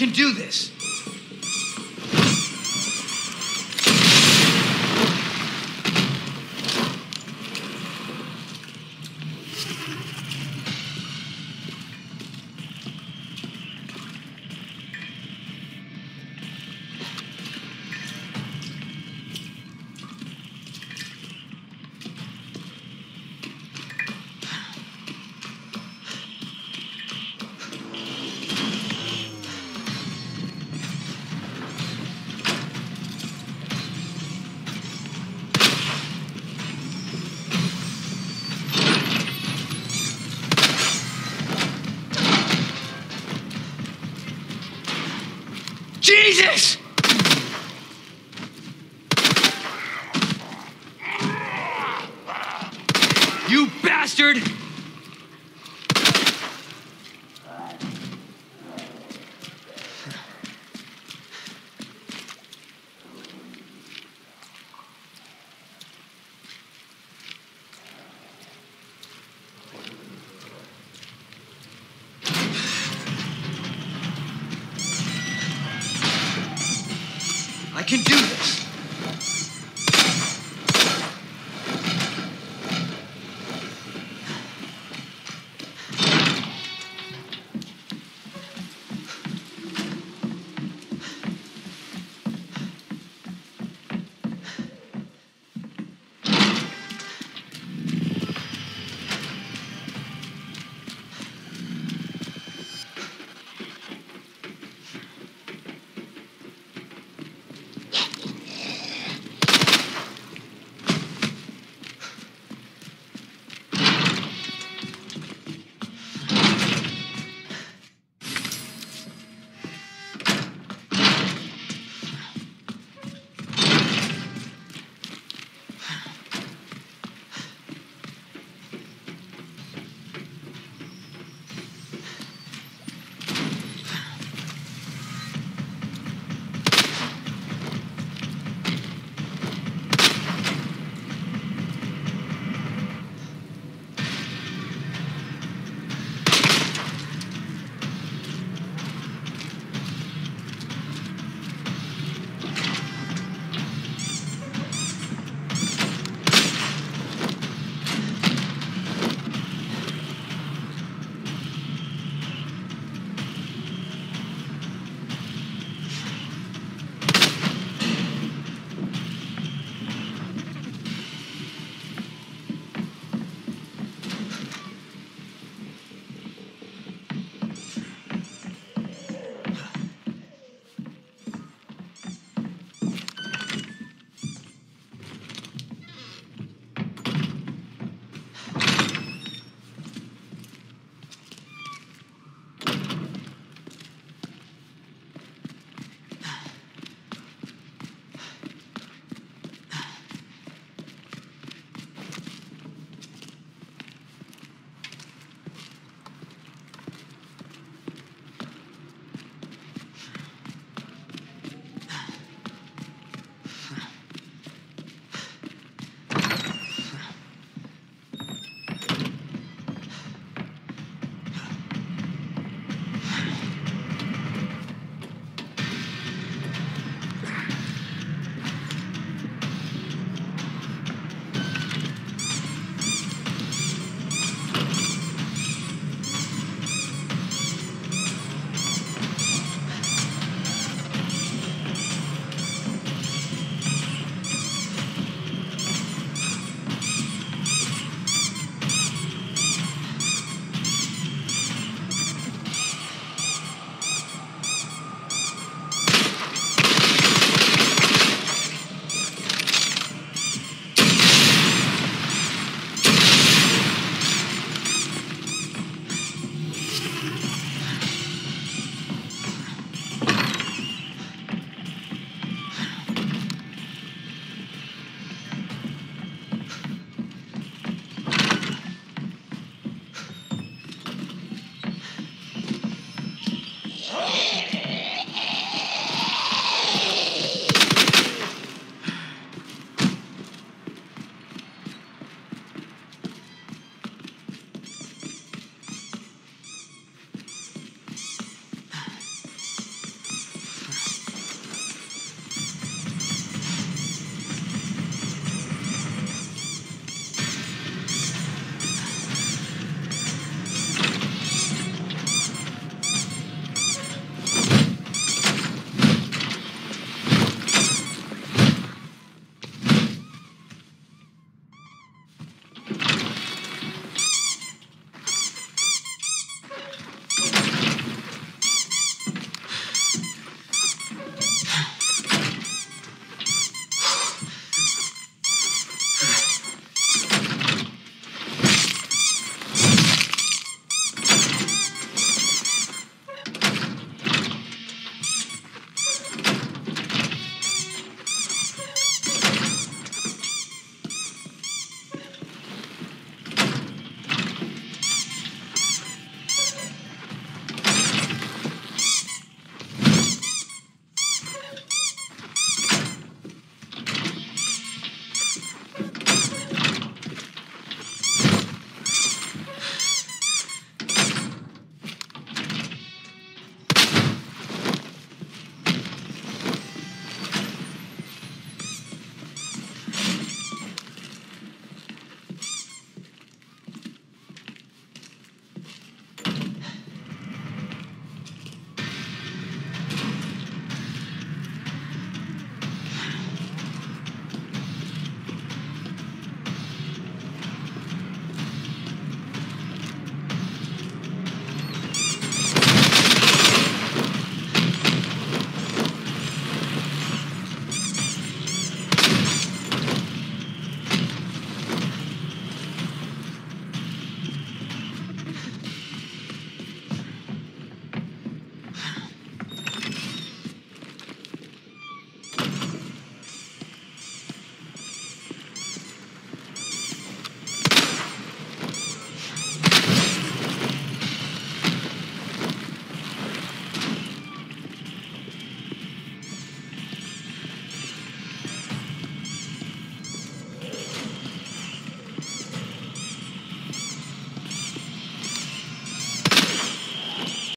can do this. Jesus! You bastard! Can do this.